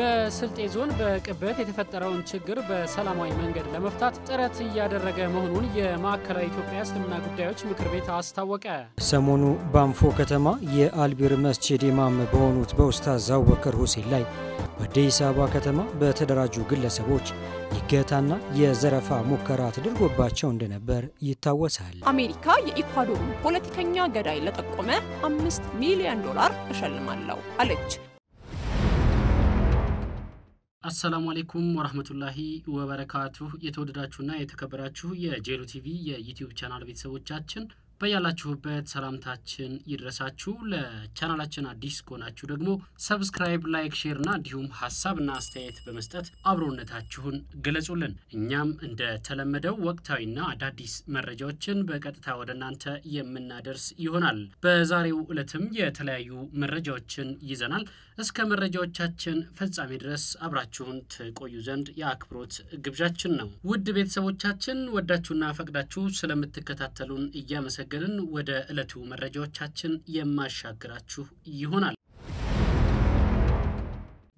በስልጤ ዞን በቅበት የተፈጠረውን ችግር በሰላማዊ መንገድ ለመፍታት ጥረት እያደረገ መሆኑን የማዕከላዊ ኢትዮጵያ እስልምና ጉዳዮች ምክር ቤት አስታወቀ። ሰሞኑ ባንፎ ከተማ የአልቢር መስጂድ ኢማም በሆኑት በኡስታዝ አቡበከር ሁሴን ላይ በአዲስ አበባ ከተማ በተደራጁ ግለሰቦች ይገታና የዘረፋ ሙከራ ተደርጎባቸው እንደነበር ይታወሳል። አሜሪካ የኢኳዶሩን ፖለቲከኛ ገዳይ ለጠቆመ አምስት ሚሊዮን ዶላር እሸልማለሁ አለች። السلام عليكم ورحمة الله وبركاته። የተወደዳችሁና የተከበራችሁ የጄይሉ ቲቪ የዩቲዩብ ቻናል ቤተሰቦቻችን በያላችሁበት ሰላምታችን ይድረሳችሁ። ለቻናላችን አዲስ ከሆናችሁ ደግሞ subscribe፣ like፣ share ና እንዲሁም ሀሳብና አስተያየት በመስጠት አብሮነታችሁን ግለጹልን። እኛም እንደተለመደው ወቅታዊና አዳዲስ መረጃዎችን በቀጥታ ወደ እናንተ የምናደርስ ይሆናል። በዛሬው ዕለትም የተለያዩ መረጃዎችን ይዘናል። እስከ መረጃዎቻችን ፍጻሜ ድረስ አብራችሁን ትቆዩ ዘንድ የአክብሮት ግብዣችን ነው። ውድ ቤተሰቦቻችን ወዳችሁና ፈቅዳችሁ ስለምትከታተሉን እያመሰገንን ወደ ዕለቱ መረጃዎቻችን የማሻግራችሁ ይሆናል።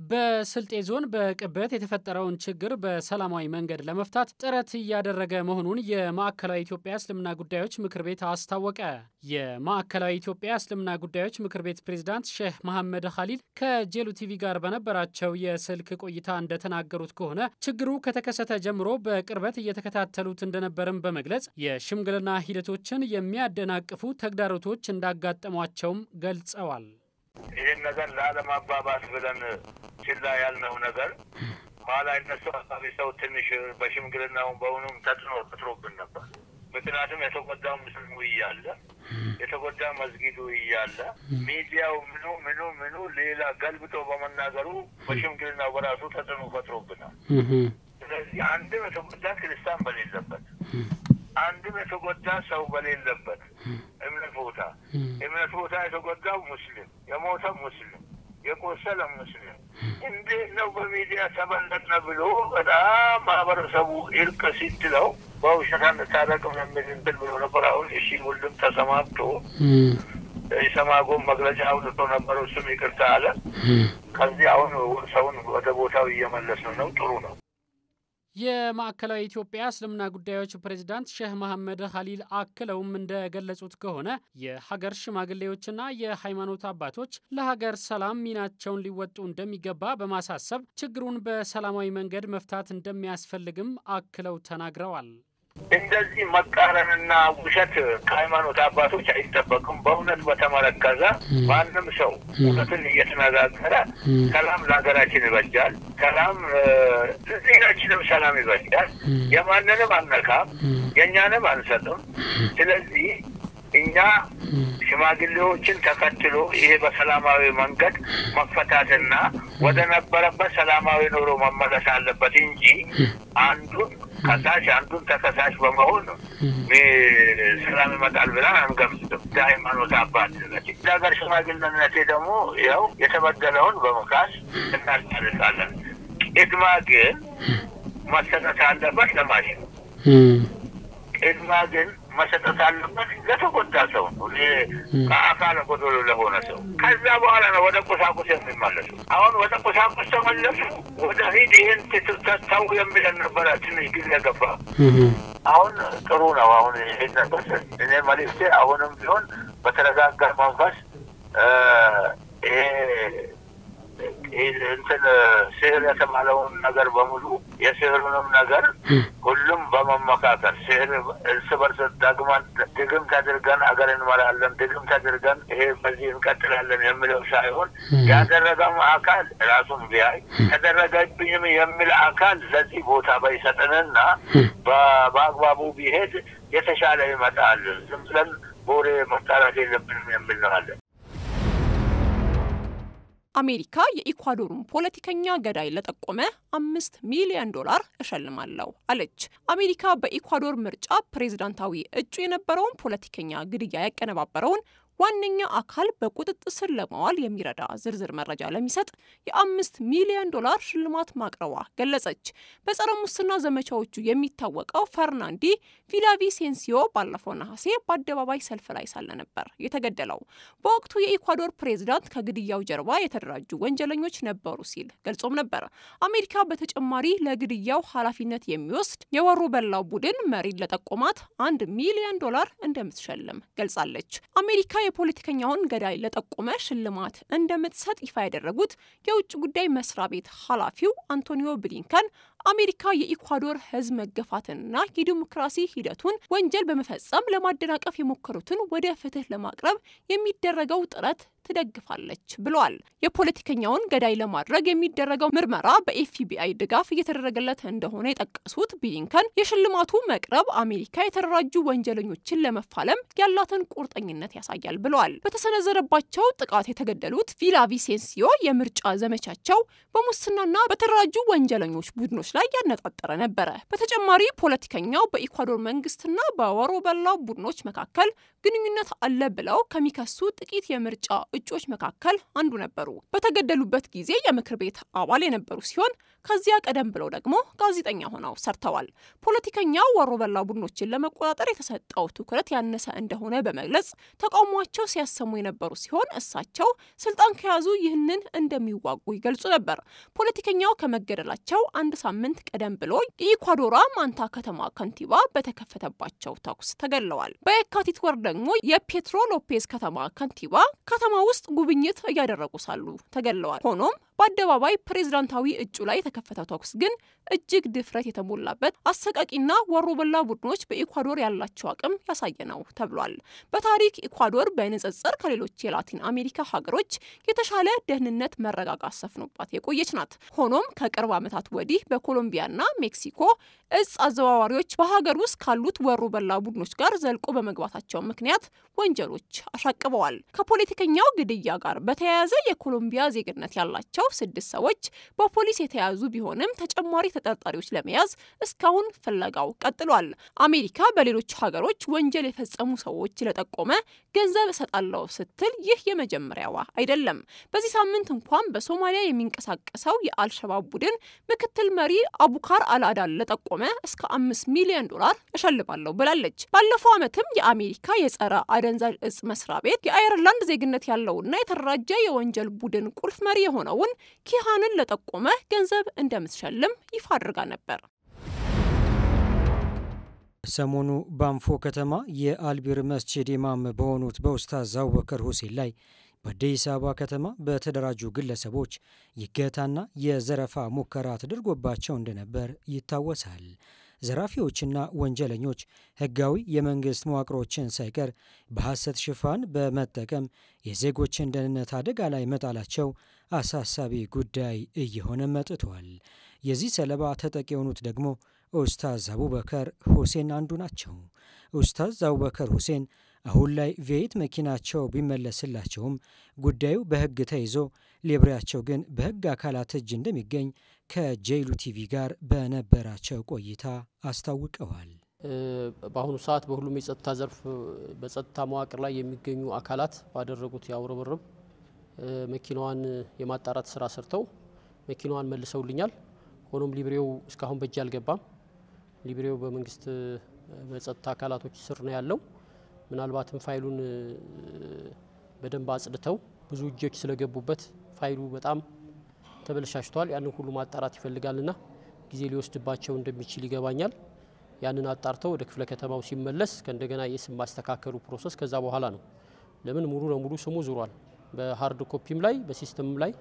በስልጤ ዞን በቅበት የተፈጠረውን ችግር በሰላማዊ መንገድ ለመፍታት ጥረት እያደረገ መሆኑን የማዕከላዊ ኢትዮጵያ እስልምና ጉዳዮች ምክር ቤት አስታወቀ። የማዕከላዊ ኢትዮጵያ እስልምና ጉዳዮች ምክር ቤት ፕሬዝዳንት ሼህ መሐመድ ኻሊል ከጄሉ ቲቪ ጋር በነበራቸው የስልክ ቆይታ እንደተናገሩት ከሆነ ችግሩ ከተከሰተ ጀምሮ በቅርበት እየተከታተሉት እንደነበርም በመግለጽ የሽምግልና ሂደቶችን የሚያደናቅፉ ተግዳሮቶች እንዳጋጠሟቸውም ገልጸዋል። ይህን ነገር ላለማባባስ ብለን ችላ ያልነው ነገር ኋላ እነሱ አካባቢ ሰው ትንሽ በሽምግልናውም በሆኑም ተጽዕኖ ፈጥሮብን ነበር። ምክንያቱም የተጎዳው ምስልሙ እያለ የተጎዳ መስጊዱ እያለ ሚዲያው ምኑ ምኑ ምኑ ሌላ ገልብጦ በመናገሩ በሽምግልናው በራሱ ተጽዕኖ ፈጥሮብናል። ስለዚህ አንድም የተጎዳ ክርስቲያን በሌለበት አንድም የተጎዳ ሰው በሌለበት እምነት ቦታ እምነት ቦታ የተጎዳው ሙስሊም የሞተ ሙስሊም የቆሰለ ሙስሊም እንዴት ነው በሚዲያ ተበለጥነ ብሎ በጣም ማህበረሰቡ እርቅ ሲትለው በውሸት አንታረቅም የሚል እንትን ብሎ ነበር። አሁን እሺ ሁሉም ተሰማምቶ የሰማጎን መግለጫ አውጥቶ ነበር። እሱም ይቅርታ አለ። ከዚህ አሁን ሰውን ወደ ቦታው እየመለስ ነው። ጥሩ ነው። የማዕከላዊ ኢትዮጵያ እስልምና ጉዳዮች ፕሬዝዳንት ሼህ መሐመድ ኻሊል አክለውም እንደገለጹት ከሆነ የሀገር ሽማግሌዎችና የሃይማኖት አባቶች ለሀገር ሰላም ሚናቸውን ሊወጡ እንደሚገባ በማሳሰብ ችግሩን በሰላማዊ መንገድ መፍታት እንደሚያስፈልግም አክለው ተናግረዋል። እንደዚህ መቃረንና ውሸት ከሃይማኖት አባቶች አይጠበቅም። በእውነት በተመለከተ ማንም ሰው እውነትን እየተነጋገረ ሰላም ለሀገራችን ይበጃል። ሰላም ዜጋችንም ሰላም ይበጃል። የማንንም አነካም፣ የእኛንም አንሰጥም። ስለዚህ እኛ ሽማግሌዎችን ተከትሎ ይሄ በሰላማዊ መንገድ መፈታትና ወደ ነበረበት ሰላማዊ ኑሮ መመለስ አለበት እንጂ አንዱን ከሳሽ አንዱን ተከሳሽ በመሆን ሰላም ይመጣል ብለን አንገምትም። ሃይማኖት አባት ሀገር ሽማግሌነቴ ደግሞ ያው የተበደለውን በመካስ እናስጨርሳለን። ቅድማ ግን መሰጠት አለበት ነው። ቅድማ ግን መሰጠት አለበት ለተጎዳ ሰው ነው፣ ከአካለ ጎዶሎ ለሆነ ሰው። ከዛ በኋላ ነው ወደ ቁሳቁስ የሚመለሱ። አሁን ወደ ቁሳቁስ ተመለሱ። ወደፊት ይህን ተው የሚለን ነበረ። ትንሽ ጊዜ ገባ። አሁን ጥሩ ነው። አሁን ይሄን ነገር እኔ መልዕክቴ አሁንም ቢሆን በተረጋጋ መንፈስ ይሄ እንትን ስህር የተባለውን ነገር በሙሉ የስህሩንም ነገር ሁሉም በመመካከል ስህር እርስ በርስ ደግመን ድግም ተድርገን ሀገር እንመራለን፣ ድግም ተድርገን ይሄ በዚህ እንቀጥላለን የሚለው ሳይሆን ያደረገም አካል ራሱን ቢያይ ተደረገብኝም የሚል አካል ለዚህ ቦታ ባይሰጥንና በአግባቡ ቢሄድ የተሻለ ይመጣል። ዝም ብለን ቦሬ መጣራት የለብንም የሚል ነው አለን። አሜሪካ የኢኳዶሩን ፖለቲከኛ ገዳይ ለጠቆመ አምስት ሚሊዮን ዶላር እሸልማለሁ አለች። አሜሪካ በኢኳዶር ምርጫ ፕሬዝዳንታዊ እጩ የነበረውን ፖለቲከኛ ግድያ ያቀነባበረውን ዋነኛ አካል በቁጥጥር ስር ለማዋል የሚረዳ ዝርዝር መረጃ ለሚሰጥ የአምስት ሚሊዮን ዶላር ሽልማት ማቅረቧ ገለጸች። በጸረ ሙስና ዘመቻዎቹ የሚታወቀው ፈርናንዲ ቪላቪሴንሲዮ ባለፈው ነሐሴ በአደባባይ ሰልፍ ላይ ሳለ ነበር የተገደለው። በወቅቱ የኢኳዶር ፕሬዝዳንት ከግድያው ጀርባ የተደራጁ ወንጀለኞች ነበሩ ሲል ገልጾም ነበር። አሜሪካ በተጨማሪ ለግድያው ኃላፊነት የሚወስድ የወሮ በላው ቡድን መሪን ለጠቆማት አንድ ሚሊዮን ዶላር እንደምትሸልም ገልጻለች። አሜሪካ የፖለቲከኛውን ገዳይ ለጠቆመ ሽልማት እንደምትሰጥ ይፋ ያደረጉት የውጭ ጉዳይ መስሪያ ቤት ኃላፊው አንቶኒዮ ብሊንከን አሜሪካ የኢኳዶር ሕዝብ መገፋትንና የዲሞክራሲ ሂደቱን ወንጀል በመፈጸም ለማደናቀፍ የሞከሩትን ወደ ፍትህ ለማቅረብ የሚደረገው ጥረት ትደግፋለች ብለዋል። የፖለቲከኛውን ገዳይ ለማድረግ የሚደረገው ምርመራ በኤፍቢአይ ድጋፍ እየተደረገለት እንደሆነ የጠቀሱት ብሊንከን የሽልማቱ መቅረብ አሜሪካ የተደራጁ ወንጀለኞችን ለመፋለም ያላትን ቁርጠኝነት ያሳያል ብለዋል። በተሰነዘረባቸው ጥቃት የተገደሉት ቪላቪሴንሲዮ የምርጫ ዘመቻቸው በሙስናና በተደራጁ ወንጀለኞች ቡድኖች ላይ ያነጣጠረ ነበረ። በተጨማሪ ፖለቲከኛው በኢኳዶር መንግስትና በወሮ በላው ቡድኖች መካከል ግንኙነት አለ ብለው ከሚከሱ ጥቂት የምርጫ እጩዎች መካከል አንዱ ነበሩ። በተገደሉበት ጊዜ የምክር ቤት አባል የነበሩ ሲሆን ከዚያ ቀደም ብለው ደግሞ ጋዜጠኛ ሆነው ሰርተዋል። ፖለቲከኛው ወሮ በላ ቡድኖችን ለመቆጣጠር የተሰጠው ትኩረት ያነሰ እንደሆነ በመግለጽ ተቃውሟቸው ሲያሰሙ የነበሩ ሲሆን እሳቸው ስልጣን ከያዙ ይህንን እንደሚዋጉ ይገልጹ ነበር። ፖለቲከኛው ከመገደላቸው አንድ ሳምንት ቀደም ብሎ የኢኳዶሯ ማንታ ከተማ ከንቲባ በተከፈተባቸው ተኩስ ተገድለዋል። በየካቲት ወር ደግሞ የፔትሮ ሎፔዝ ከተማ ከንቲባ ከተማ ውስጥ ጉብኝት እያደረጉ ሳሉ ተገድለዋል። ሆኖም በአደባባይ ፕሬዝዳንታዊ እጩ ላይ የተከፈተው ተኩስ ግን እጅግ ድፍረት የተሞላበት አሰቃቂና ወሮበላ ቡድኖች በኢኳዶር ያላቸው አቅም ያሳየ ነው ተብሏል። በታሪክ ኢኳዶር በንጽጽር ከሌሎች የላቲን አሜሪካ ሀገሮች የተሻለ ደህንነት መረጋጋት ሰፍኖባት የቆየች ናት። ሆኖም ከቅርብ ዓመታት ወዲህ በኮሎምቢያና ሜክሲኮ እጽ አዘዋዋሪዎች በሀገር ውስጥ ካሉት ወሮበላ ቡድኖች ጋር ዘልቆ በመግባታቸው ምክንያት ወንጀሎች አሻቅበዋል። ከፖለቲከኛው ግድያ ጋር በተያያዘ የኮሎምቢያ ዜግነት ያላቸው ስድስት ሰዎች በፖሊስ የተያዙ ቢሆንም ተጨማሪ ተጠርጣሪዎች ለመያዝ እስካሁን ፍለጋው ቀጥሏል። አሜሪካ በሌሎች ሀገሮች ወንጀል የፈጸሙ ሰዎች ለጠቆመ ገንዘብ እሰጣለሁ ስትል ይህ የመጀመሪያዋ አይደለም። በዚህ ሳምንት እንኳን በሶማሊያ የሚንቀሳቀሰው የአልሸባብ ቡድን ምክትል መሪ አቡካር አልአዳን ለጠቆመ እስከ አምስት ሚሊዮን ዶላር እሸልማለሁ ብላለች። ባለፈው ዓመትም የአሜሪካ የጸረ አደንዛዥ እጽ መስሪያ ቤት የአየርላንድ ዜግነት ያለውና የተደራጀ የወንጀል ቡድን ቁልፍ መሪ የሆነውን ኪሃንን ለጠቆመ ገንዘብ እንደምትሸልም ይፋ አድርጋ ነበር። ሰሞኑ ባንፎ ከተማ የአልቢር መስጂድ ኢማም በሆኑት በኡስታዝ አቡበከር ሁሴን ላይ በአዲስ አበባ ከተማ በተደራጁ ግለሰቦች ይገታና የዘረፋ ሙከራ ተደርጎባቸው እንደነበር ይታወሳል። ዘራፊዎችና ወንጀለኞች ሕጋዊ የመንግሥት መዋቅሮችን ሳይቀር በሐሰት ሽፋን በመጠቀም የዜጎችን ደህንነት አደጋ ላይ መጣላቸው አሳሳቢ ጉዳይ እየሆነ መጥቷል። የዚህ ሰለባ ተጠቂ የሆኑት ደግሞ ኡስታዝ አቡበከር ሁሴን አንዱ ናቸው። ኡስታዝ አቡበከር ሁሴን አሁን ላይ ቪየት መኪናቸው ቢመለስላቸውም ጉዳዩ በሕግ ተይዞ ሊብሬያቸው ግን በሕግ አካላት እጅ እንደሚገኝ ከጄይሉ ቲቪ ጋር በነበራቸው ቆይታ አስታውቀዋል። በአሁኑ ሰዓት በሁሉም የጸጥታ ዘርፍ በጸጥታ መዋቅር ላይ የሚገኙ አካላት ባደረጉት ርብርብ መኪናዋን የማጣራት ስራ ሰርተው መኪናዋን መልሰውልኛል። ሆኖም ሊብሬው እስካሁን በእጅ አልገባም። ሊብሬው በመንግስት በጸጥታ አካላቶች ስር ነው ያለው። ምናልባትም ፋይሉን በደንብ አጽድተው ብዙ እጆች ስለገቡበት ፋይሉ በጣም ተበለሻሽቷል። ያንን ሁሉ ማጣራት ይፈልጋልና ጊዜ ሊወስድባቸው እንደሚችል ይገባኛል። ያንን አጣርተው ወደ ክፍለ ከተማው ሲመለስ ከእንደገና የስም ማስተካከሉ process ከዛ በኋላ ነው። ለምን ሙሉ ለሙሉ ስሙ ዙሯል። በ hard copy ም ላይ በ system ም ላይ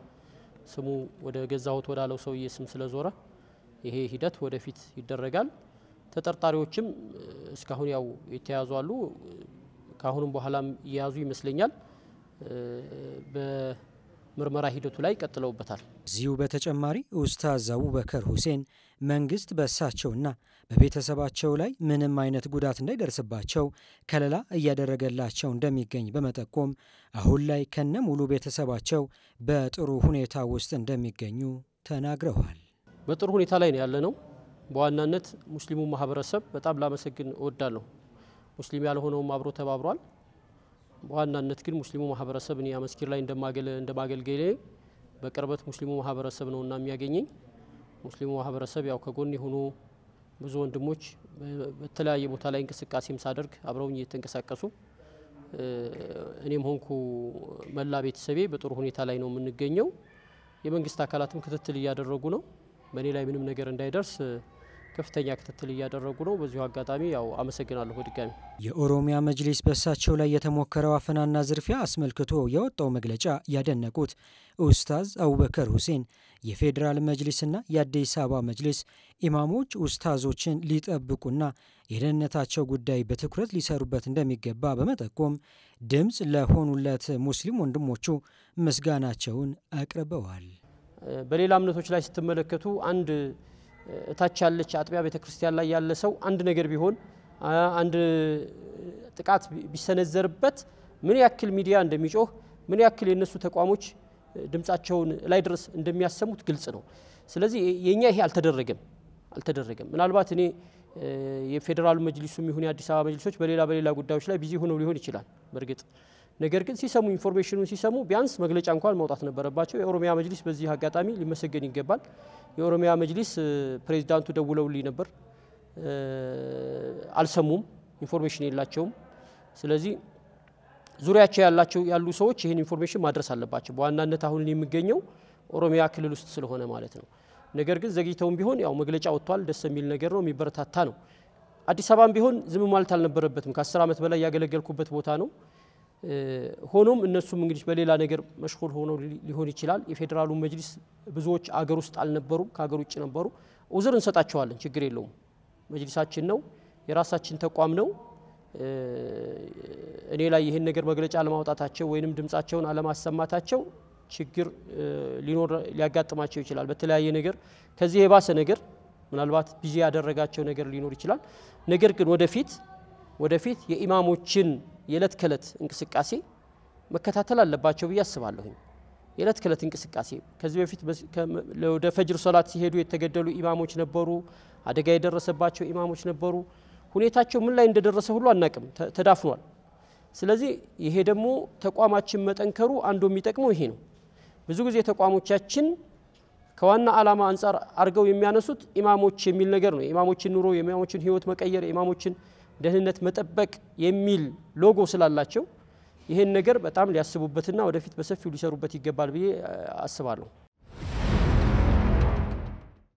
ስሙ ወደ ገዛሁት ወዳለው ሰውዬ ስም ስለዞረ ይሄ ሂደት ወደፊት ይደረጋል። ተጠርጣሪዎችም እስካሁን ያው የተያዙ አሉ። ከአሁንም በኋላም እየያዙ ይመስለኛል። በምርመራ ሂደቱ ላይ ቀጥለውበታል። እዚሁ በተጨማሪ ኡስታዝ አቡበከር ሁሴን መንግስት በእሳቸውና በቤተሰባቸው ላይ ምንም አይነት ጉዳት እንዳይደርስባቸው ከለላ እያደረገላቸው እንደሚገኝ በመጠቆም አሁን ላይ ከነ ሙሉ ቤተሰባቸው በጥሩ ሁኔታ ውስጥ እንደሚገኙ ተናግረዋል። በጥሩ ሁኔታ ላይ ነው ያለ ነው። በዋናነት ሙስሊሙ ማህበረሰብ በጣም ላመሰግን እወዳለሁ። ሙስሊም ያልሆነውም አብሮ ተባብሯል። በዋናነት ግን ሙስሊሙ ማህበረሰብ እኔ አመስኪር ላይ እንደማገልገሌ በቅርበት ሙስሊሙ ማህበረሰብ ነው እና የሚያገኘኝ ሙስሊሙ ማህበረሰብ ያው ከጎን የሆኑ ብዙ ወንድሞች በተለያየ ቦታ ላይ እንቅስቃሴም ሳደርግ አብረውኝ እየተንቀሳቀሱ እኔም ሆንኩ መላ ቤተሰቤ በጥሩ ሁኔታ ላይ ነው የምንገኘው። የመንግስት አካላትም ክትትል እያደረጉ ነው። በእኔ ላይ ምንም ነገር እንዳይደርስ ከፍተኛ ክትትል እያደረጉ ነው። በዚሁ አጋጣሚ ያው አመሰግናለሁ በድጋሚ። የኦሮሚያ መጅሊስ በእሳቸው ላይ የተሞከረው አፈናና ዝርፊያ አስመልክቶ ያወጣው መግለጫ ያደነቁት ኡስታዝ አቡበከር ሁሴን የፌዴራል መጅሊስና የአዲስ አበባ መጅሊስ ኢማሞች ኡስታዞችን ሊጠብቁና የደህንነታቸው ጉዳይ በትኩረት ሊሰሩበት እንደሚገባ በመጠቆም ድምፅ ለሆኑለት ሙስሊም ወንድሞቹ ምስጋናቸውን አቅርበዋል። በሌላ እምነቶች ላይ ስትመለከቱ አንድ እታች ያለች አጥቢያ ቤተ ክርስቲያን ላይ ያለ ሰው አንድ ነገር ቢሆን አንድ ጥቃት ቢሰነዘርበት ምን ያክል ሚዲያ እንደሚጮህ ምን ያክል የእነሱ ተቋሞች ድምፃቸውን ላይ ድረስ እንደሚያሰሙት ግልጽ ነው። ስለዚህ የእኛ ይሄ አልተደረገም አልተደረገም። ምናልባት እኔ የፌዴራሉ መጅሊሱም ይሁን የአዲስ አበባ መጅሊሶች በሌላ በሌላ ጉዳዮች ላይ busy ሆነው ሊሆን ይችላል በእርግጥ ነገር ግን ሲሰሙ information ኡን ሲሰሙ ቢያንስ መግለጫ እንኳን ማውጣት ነበረባቸው። የኦሮሚያ መጅሊስ በዚህ አጋጣሚ ሊመሰገን ይገባል። የኦሮሚያ መጅሊስ ፕሬዚዳንቱ ደውለውልኝ ነበር፣ አልሰሙም፣ information የላቸውም። ስለዚህ ዙሪያቸው ያላቸው ያሉ ሰዎች ይህን ኢንፎርሜሽን ማድረስ አለባቸው። በዋናነት አሁን የሚገኘው ኦሮሚያ ክልል ውስጥ ስለሆነ ማለት ነው። ነገር ግን ዘግይተውም ቢሆን ያው መግለጫ ወጥቷል። ደስ የሚል ነገር ነው፣ የሚበረታታ ነው። አዲስ አበባም ቢሆን ዝም ማለት አልነበረበትም። ከአስር ዓመት በላይ ያገለገልኩበት ቦታ ነው። ሆኖም እነሱም እንግዲህ በሌላ ነገር መሽሁል ሆነው ሊሆን ይችላል። የፌዴራሉ መጅሊስ ብዙዎች አገር ውስጥ አልነበሩም፣ ከሀገር ውጭ ነበሩ። ኡዝር እንሰጣቸዋለን፣ ችግር የለውም። መጅሊሳችን ነው፣ የራሳችን ተቋም ነው። እኔ ላይ ይህን ነገር መግለጫ አለማውጣታቸው ወይንም ድምጻቸውን አለማሰማታቸው ችግር ሊኖር ሊያጋጥማቸው ይችላል። በተለያየ ነገር ከዚህ የባሰ ነገር ምናልባት busy ያደረጋቸው ነገር ሊኖር ይችላል። ነገር ግን ወደፊት ወደፊት የኢማሞችን የዕለት ከዕለት እንቅስቃሴ መከታተል አለባቸው ብዬ አስባለሁኝ። የዕለት ከዕለት እንቅስቃሴ ከዚህ በፊት ወደ ፈጅር ሶላት ሲሄዱ የተገደሉ ኢማሞች ነበሩ፣ አደጋ የደረሰባቸው ኢማሞች ነበሩ። ሁኔታቸው ምን ላይ እንደደረሰ ሁሉ አናቅም፣ ተዳፍኗል። ስለዚህ ይሄ ደግሞ ተቋማችን መጠንከሩ አንዱ የሚጠቅመው ይሄ ነው። ብዙ ጊዜ ተቋሞቻችን ከዋና ዓላማ አንጻር አድርገው የሚያነሱት ኢማሞች የሚል ነገር ነው። የኢማሞችን ኑሮ፣ የኢማሞችን ሕይወት መቀየር፣ የኢማሞችን ደህንነት መጠበቅ የሚል ሎጎ ስላላቸው ይህን ነገር በጣም ሊያስቡበትና ወደፊት በሰፊው ሊሰሩበት ይገባል ብዬ አስባለሁ።